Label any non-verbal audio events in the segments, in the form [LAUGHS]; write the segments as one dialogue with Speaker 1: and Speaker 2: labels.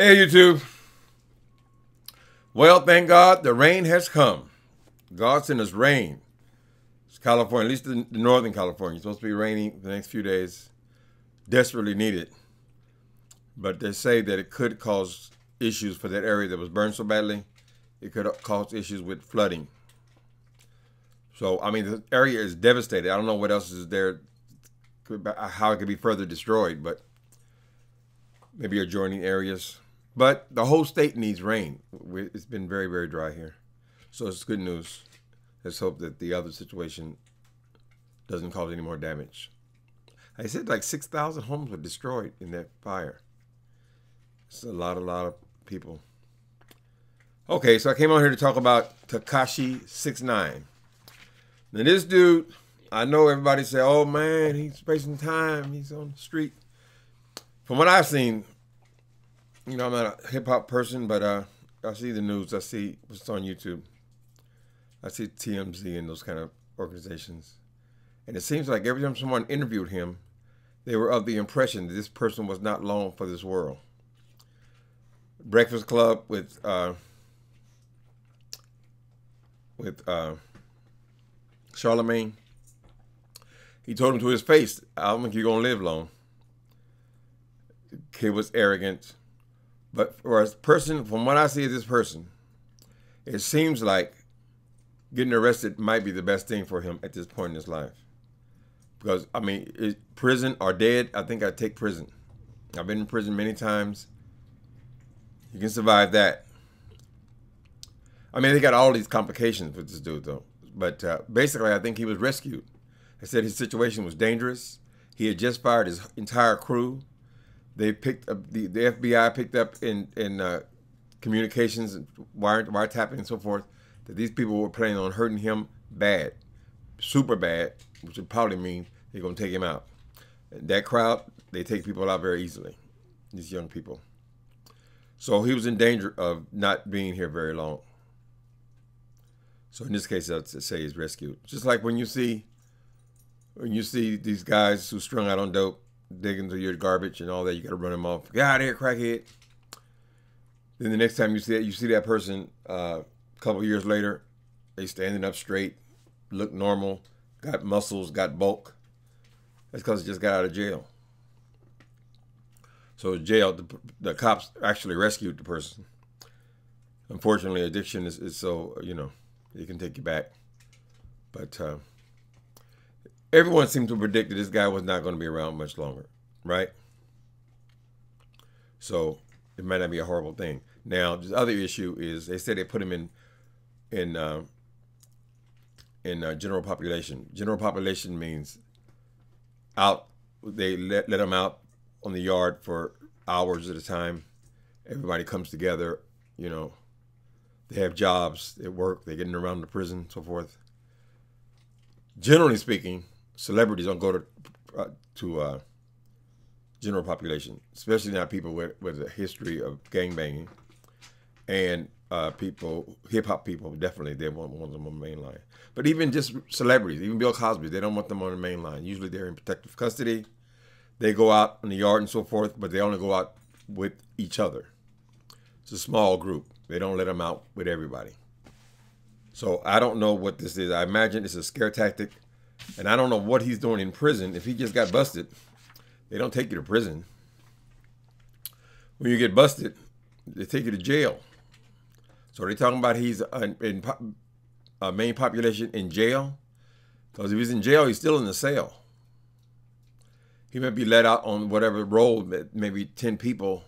Speaker 1: Hey, YouTube. Well, thank God the rain has come. God sent us rain. It's California, at least the, the northern California. It's supposed to be raining the next few days. Desperately needed. But they say that it could cause issues for that area that was burned so badly. It could cause issues with flooding. So, I mean, the area is devastated. I don't know what else is there, how it could be further destroyed, but maybe adjoining areas. But the whole state needs rain. It's been very, very dry here. So it's good news. Let's hope that the other situation doesn't cause any more damage. I said like 6,000 homes were destroyed in that fire. It's a lot, a lot of people. Okay, so I came on here to talk about Takashi Six Nine. Now this dude, I know everybody say, "Oh man, he's wasting time. He's on the street." From what I've seen, you know, I'm not a hip hop person, but uh, I see the news. I see what's on YouTube. I see TMZ and those kind of organizations. And it seems like every time someone interviewed him, they were of the impression that this person was not long for this world. Breakfast Club with uh, with uh, Charlamagne. He told him to his face, "I don't think you're gonna live long." The kid was arrogant. But for a person, from what I see of this person, it seems like getting arrested might be the best thing for him at this point in his life. Because, I mean, it, prison or dead, I think I'd take prison. I've been in prison many times. You can survive that. I mean, they got all these complications with this dude, though. But uh, basically, I think he was rescued. I said his situation was dangerous. He had just fired his entire crew they picked up the, the FBI picked up in in uh, communications, wire wiretapping, and so forth that these people were planning on hurting him bad, super bad, which would probably mean they're gonna take him out. That crowd, they take people out very easily. These young people. So he was in danger of not being here very long. So in this case, I'd say he's rescued. Just like when you see when you see these guys who strung out on dope digging through your garbage and all that. You got to run them off. Get out of here, crackhead. Then the next time you see that, you see that person uh, a couple years later, they standing up straight, look normal, got muscles, got bulk. That's because they just got out of jail. So jail, the, the cops actually rescued the person. Unfortunately, addiction is, is so, you know, it can take you back. But uh, everyone seemed to predict that this guy was not going to be around much longer, right? So it might not be a horrible thing. Now, the other issue is they said they put him in in uh, in uh, general population. General population means out. They let let him out on the yard for hours at a time. Everybody comes together. You know, they have jobs, they work, they're getting around the prison, so forth. Generally speaking, celebrities don't go to uh, to uh, general population, especially not people with, with a history of gang banging, and uh, people hip hop people definitely they want, want them on the main line. But even just celebrities, even Bill Cosby, they don't want them on the main line. Usually they're in protective custody. They go out in the yard and so forth, but they only go out with each other. It's a small group. They don't let them out with everybody. So I don't know what this is. I imagine it's a scare tactic and I don't know what he's doing in prison. If he just got busted, they don't take you to prison. When you get busted, they take you to jail. So they're they talking about he's in a main population in jail? Because if he's in jail, he's still in the cell. He might be let out on whatever road, maybe 10 people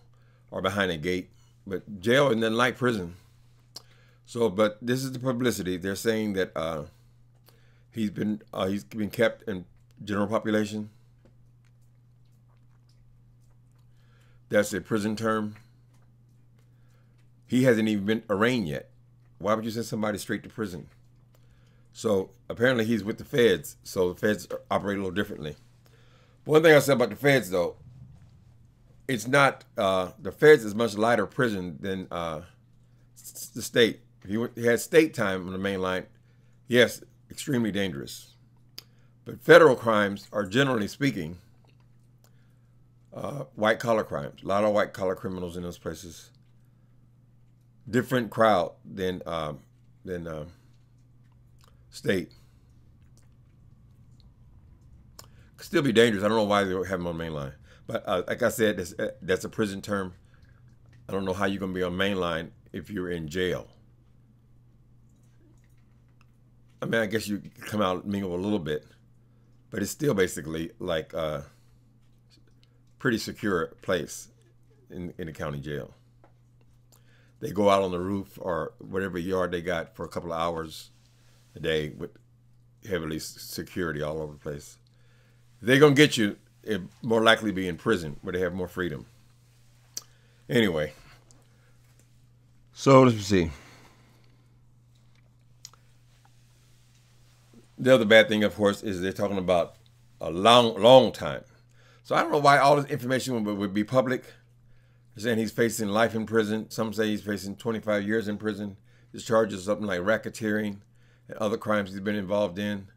Speaker 1: are behind a gate. But jail and then like prison. So, but this is the publicity. They're saying that uh, He's been uh, he's been kept in general population. That's a prison term. He hasn't even been arraigned yet. Why would you send somebody straight to prison? So apparently he's with the feds. So the feds operate a little differently. One thing I said about the feds though, it's not uh, the feds is much lighter prison than uh, the state. If he, he had state time on the main line, yes, extremely dangerous. But federal crimes are generally speaking Uh, white collar crimes, a lot of white collar criminals in those places. Different crowd than um, than uh, state. Could still be dangerous. I don't know why they have them on main line, but uh, like I said, that's, that's a prison term. I don't know how you're gonna be on main line if you're in jail. I mean, I guess you come out mingle a little bit, but it's still basically like a pretty secure place in, in the county jail. They go out on the roof or whatever yard they got for a couple of hours a day with heavily security all over the place. They're gonna get you, it more likely be in prison where they have more freedom. Anyway, so let's see. The other bad thing, of course, is they're talking about a long, long time. So I don't know why all this information would, would be public. They're saying he's facing life in prison. Some say he's facing 25 years in prison. His charges are something like racketeering and other crimes he's been involved in.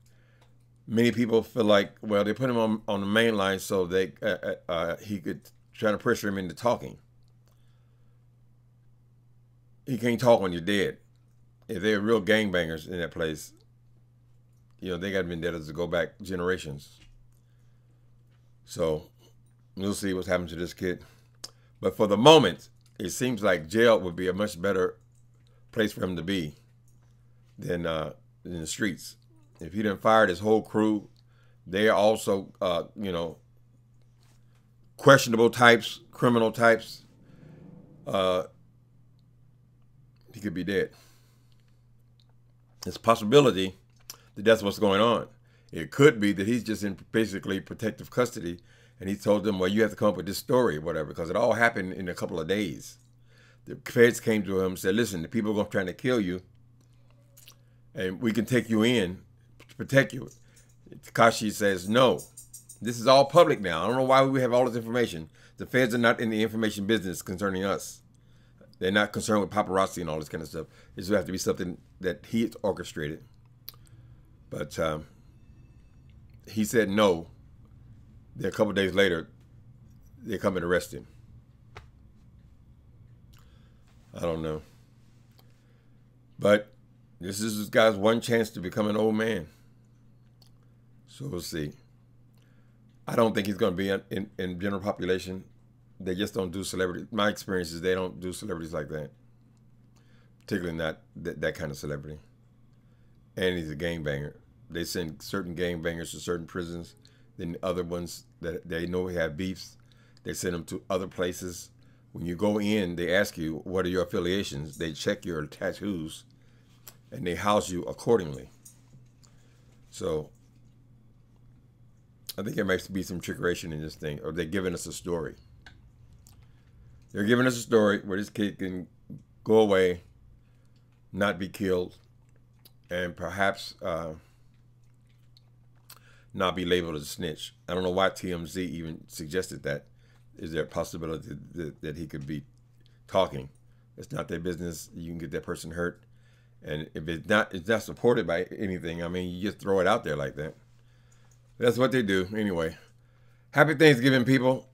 Speaker 1: Many people feel like, well, they put him on, on the main line so they uh, uh, uh he could try to pressure him into talking. He can't talk when you're dead. If they're real gangbangers in that place, you know, they got vendettas to go back generations. So we'll see what's happened to this kid. But for the moment, it seems like jail would be a much better place for him to be than uh, in the streets. If he didn't fire his whole crew, they are also, uh, you know, questionable types, criminal types. Uh, he could be dead. It's a possibility that that's what's going on. It could be that he's just in basically protective custody, and he told them, "Well, you have to come up with this story or whatever," because it all happened in a couple of days. The feds came to him and said, "Listen, the people are going to try to kill you, and we can take you in to protect you." Tekashi says, "No, this is all public now. I don't know why we have all this information. The feds are not in the information business concerning us. They're not concerned with paparazzi and all this kind of stuff. This would have to be something that he orchestrated." But um, he said no. Then a couple days later, they come and arrest him. I don't know. But this is this guy's one chance to become an old man. So we'll see. I don't think he's going to be in, in, in general population. They just don't do celebrities. My experience is they don't do celebrities like that. Particularly not that, that kind of celebrity. And he's a gangbanger they send certain gang bangers to certain prisons. Then other ones that they know have beefs, they send them to other places. When you go in, they ask you what are your affiliations. They check your tattoos, and they house you accordingly. So I think there might be some trickeration in this thing, or they're giving us a story. They're giving us a story where this kid can go away, not be killed, and perhaps uh, not be labeled as a snitch. I don't know why TMZ even suggested that. Is there a possibility that, that he could be talking? It's not their business. You can get that person hurt, and if it's not, it's not supported by anything. I mean, you just throw it out there like that. That's what they do anyway. Happy Thanksgiving, people.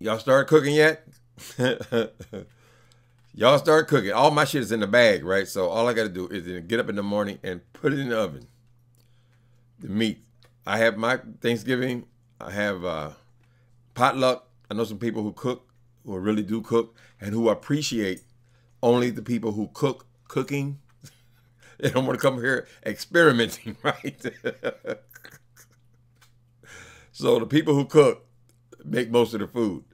Speaker 1: Y'all start cooking yet? [LAUGHS] Y'all start cooking. All my shit is in the bag, right? So all I got to do is get up in the morning and put it in the oven. The meat, I have my Thanksgiving. I have uh, potluck. I know some people who cook, who really do cook, and who appreciate only the people who cook cooking. [LAUGHS] they don't want to come here experimenting, [LAUGHS] right? so the people who cook make most of the food.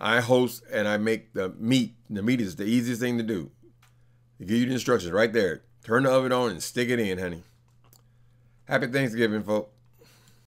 Speaker 1: I host and I make the meat. The meat is the easiest thing to do. They give you the instructions right there. Turn the oven on and stick it in, honey. Happy Thanksgiving, folks.